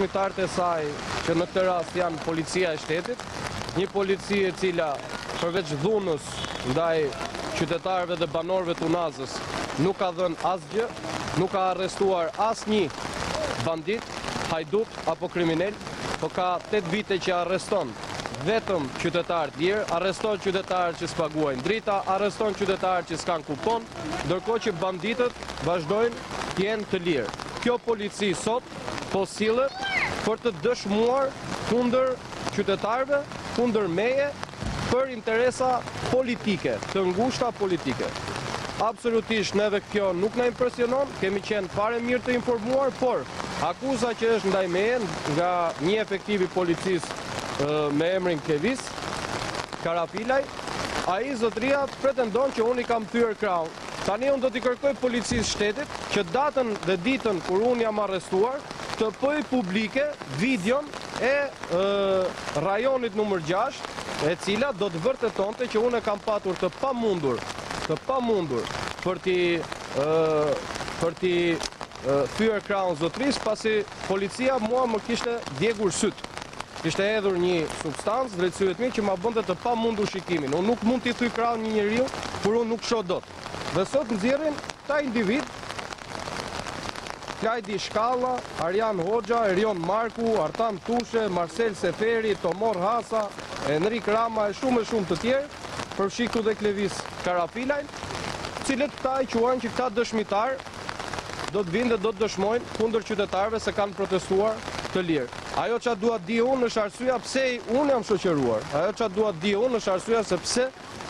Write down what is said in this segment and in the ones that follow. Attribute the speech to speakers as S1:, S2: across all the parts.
S1: Ashmitarët e saj që në këtë rast janë Policia e Shtetit, një polici e cila përveç dhunës ndaj qytetarëve dhe banorëve të Unazës nuk ka dhënë asgjë, nuk ka arrestuar asnjë bandit, hajdut apo kriminel, po ka tetë vite që arreston vetëm qytetarë të lirë, arreston qytetarët që s'paguajnë drita, arreston qytetarët që s'kanë kupon, ndërkohë që banditët vazhdojnë të jenë të lirë. Kjo polici sot po sillet për të dëshmuar kundër qytetarëve, kundër meje, për interesa politike, të ngushta politike. Absolutisht neve kjo nuk na impresionon, kemi qenë fare mirë të informuar, por akuza që është ndaj meje nga një efektiv i policisë me emrin Klevis Karafilaj, ai zotëria pretendon që unë i kam thyer krahun. Tani unë do t'i kërkoj policisë shtetit që datën dhe ditën kur unë jam arrestuar të bëjë publike videon e rajonit numër gjashtë e cila do të vërtetonte që unë e kam patur të pamundur të pamundur për t'i për t'i thyer krahun zotërisë pasi Policia mua më kishte djegur sytë. Kishte hedhur një substancë drejt syve të mi që ma bënte të pamundur shikimin. Unë nuk mund t'i thyj krahun një njeriu kur unë nuk shoh dot. Dhe sot nxjerrin këta individë, Klajdi Shkalla, Arjan Hoxha, Erion Marku, Artan Tushe, Marsel Seferi, Tomor Hasa, Enrik Rama e shumë e shumë të tjerë, përfshi këtu dhe Klevis Karafilajn, të cilët këta e quajnë që këta dëshmitarë, Do të vijnë dhe do të dëshmojnë kundër qytetarëve se kanë protestuar të lirë. Ajo ça dua të di unë është arsyeja pse unë jam shoqëruar. Ajo ça dua të di unë është arsyeja se pse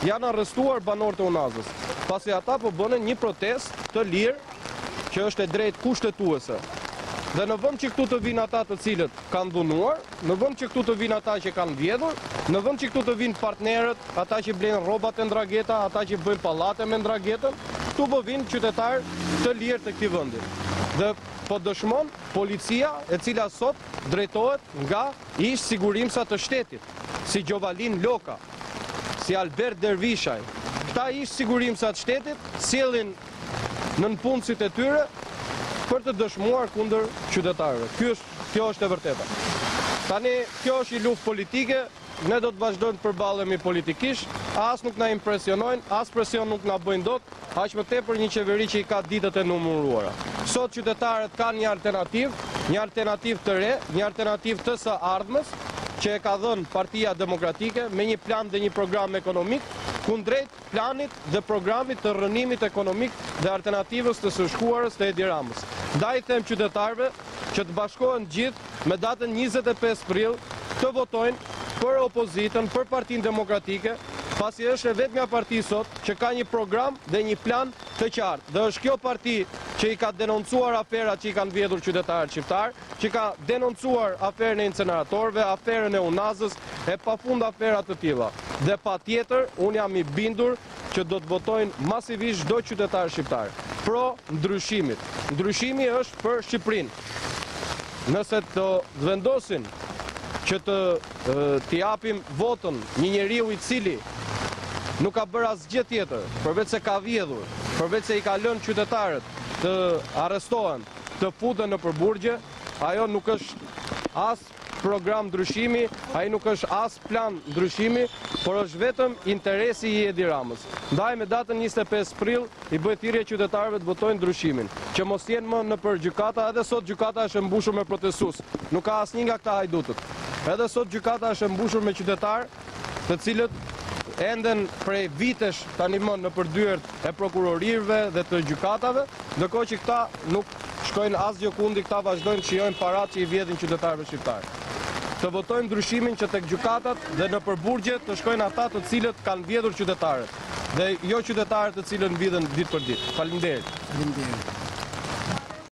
S1: janë arrestuar banorët e Unazës. Pasi ata po bënin një protestë të lirë që është e drejtë kushtetuese. Dhe në vend që këtu të vijnë ata të cilët kanë dhunuar, Në vend që këtu të vijnë ata që kanë vjedhur, në vend që këtu të vijnë partnerët, ata që blejnë rroba te Ndrageta, ata që bëjnë pallate me Ndragetën, këtu po vijnë qytetarë të lirë të këtij vendi. Dhe po dëshmon policia e cila sot drejtohet nga ish sigurimsa të shtetit, si Gjovalin Loka, si Albert Dervishaj. Këta ish sigurimsa të shtetit sjellin nëpunësit e tyre për të dëshmuar kundër qytetarëve. Ky është, kjo është e vërteta. Tani, kjo është një luftë politike, ne do të vazhdojmë të përballemi politikisht, as nuk na impresionojnë, as presion nuk na bëjnë dot, aq më tepër një qeveri që i ka ditët e numëruara. Sot qytetarët kanë një alternativë, një alternativë të re, një alternativë të së ardhmes, që e ka dhënë Partia Demokratike me një plan dhe një program ekonomik, kundrejt planit dhe programit të rrënimit ekonomik dhe alternativës të së shkuarës të Edi Ramës. Ndaj i them qytetarëve që të bashkohen gjithë me datën njëzet e pesë prill të votojnë për opozitën, për Partinë Demokratike, pasi është e vetmja parti sot që ka një program dhe një plan të qartë. Dhe është kjo parti që i ka denoncuar aferat që i kanë vjedhur qytetarët shqiptarë, që ka denoncuar aferën e inceneratorëve, aferën e Unazës, e pafund afera të tilla. Dhe patjetër, unë jam i bindur që do të votojnë masivisht çdo qytetar shqiptar pro ndryshimit. Ndryshimi është për Shqipërinë. Nëse të vendosin që të t'i japim votën një njeriu i cili nuk ka bërë asgjë tjetër, përveç se ka vjedhur, përveç se i ka lënë qytetarët të arrestohen, të futen nëpër burgje, ajo nuk është as program ndryshimi, ai nuk është as plan ndryshimi, por është vetëm interesi i Edi Ramës. Ndaj me datën njëzet e pesë prill i bëj thirrje qytetarëve të votojnë ndryshimin, që mos jenë më nëpër gjykata, edhe sot gjykata është e mbushur me protestues, nuk ka asnjë nga këta hajdutët. Edhe sot gjykata është e mbushur me qytetarë. të cilët enden prej vitesh tani më nëpër dyert e prokurorive dhe të gjykatave, ndërkohë që këta nuk shkojnë asgjëkundi, këta vazhdojnë të shijojnë paratë që i vjedhin qytetarëve shqiptarë. Të votojnë ndryshimin që tek gjykatat dhe nëpër burgje të shkojnë ata të cilët kanë vjedhur qytetarët dhe jo qytetarët të cilët vidhen ditë për ditë. Faleminderit.